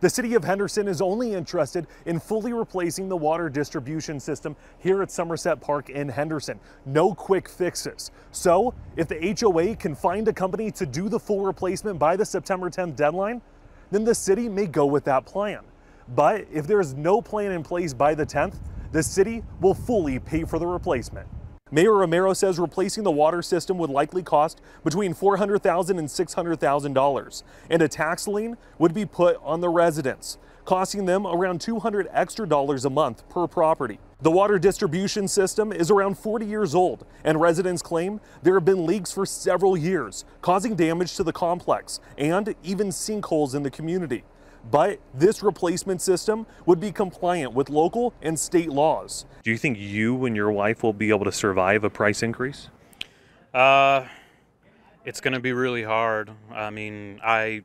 The city of Henderson is only interested in fully replacing the water distribution system here at Somerset Park in Henderson. No quick fixes. So, if the HOA can find a company to do the full replacement by the September 10th deadline, then the city may go with that plan. But if there is no plan in place by the 10th, the city will fully pay for the replacement. Mayor Romero says replacing the water system would likely cost between $400,000 and $600,000, and a tax lien would be put on the residents, costing them around 200 extra dollars a month per property. The water distribution system is around 40 years old, and residents claim there have been leaks for several years, causing damage to the complex and even sinkholes in the community but this replacement system would be compliant with local and state laws. Do you think you and your wife will be able to survive a price increase? Uh, it's going to be really hard. I mean, I,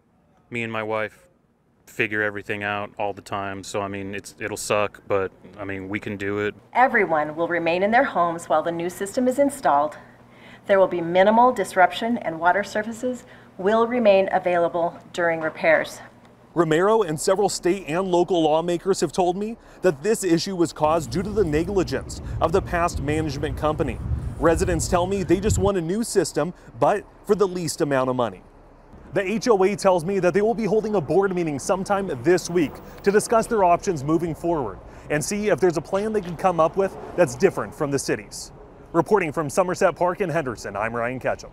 me and my wife figure everything out all the time. So I mean, it's it'll suck, but I mean, we can do it. Everyone will remain in their homes while the new system is installed. There will be minimal disruption and water surfaces will remain available during repairs. Romero and several state and local lawmakers have told me that this issue was caused due to the negligence of the past management company. Residents tell me they just want a new system, but for the least amount of money. The HOA tells me that they will be holding a board meeting sometime this week to discuss their options moving forward and see if there's a plan they can come up with that's different from the city's. Reporting from Somerset Park in Henderson, I'm Ryan Ketchum.